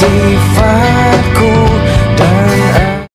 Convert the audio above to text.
sifatku